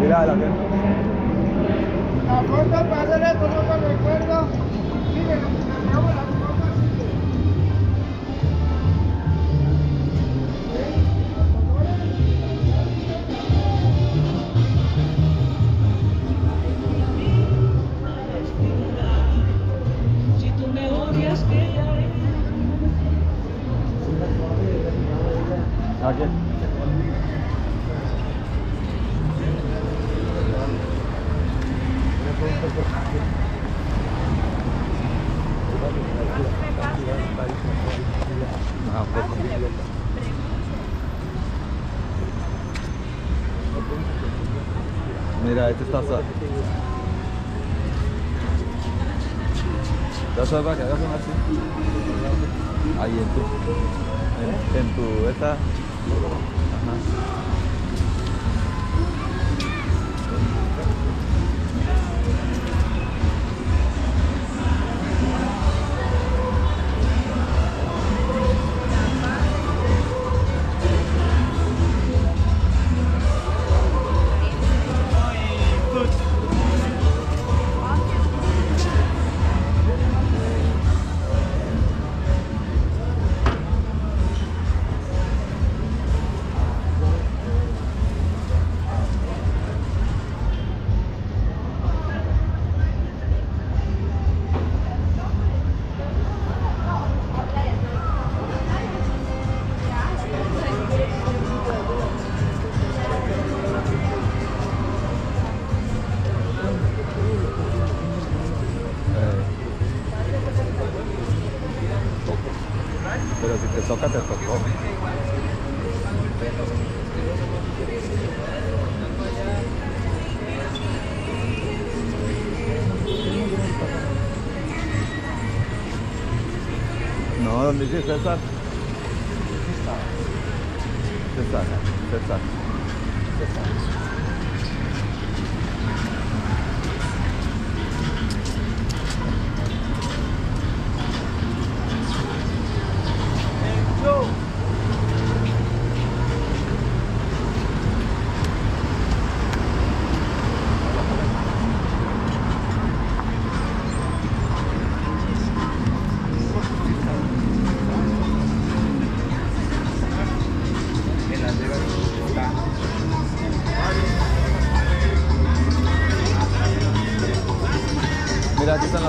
Mira la gente. La corta para hacer esto, no me recuerdo. Miren, la la Si tú me odias, que ya. ¿A? Mira, este está suave. Está suave para que hagas así. Ahí en tu. En, en tu. Esta. Ajá. Pero si te toca, te tocó. No, ¿dónde dice César? César, César. Mira, aquí Rajasthan